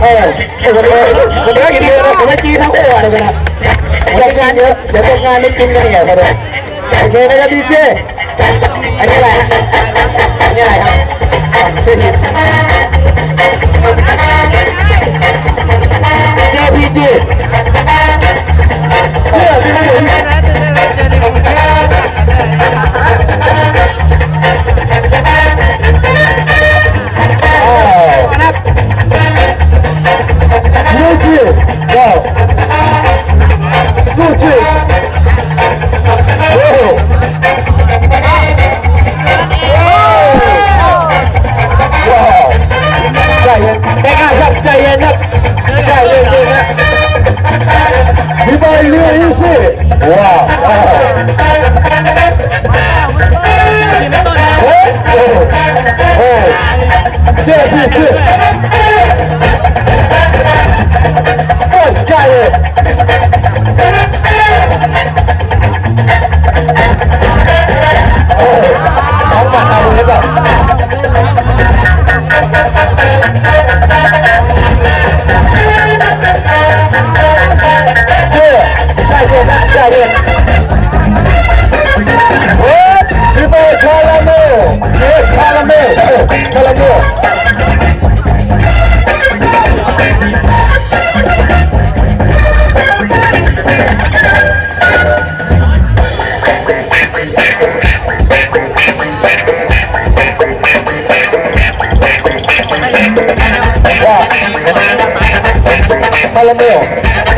เออวันนี้วันนี้กินเยอะนะผมไม่กินทั้งตัวเลยนะทำงานเยอะเดี๋ยวทำงานไม่กินกันอย่างเดียวเลยโอเคนะครับดีเจอันนี้อะไรอันนี้อะไรครับเส้น you said it. Wow. Wow. Hey. Hey. Let's get. Thank you. careta. Ô, primo, fala meu! Que fala meu! Fala meu! Fala meu!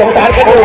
สงสารกันดู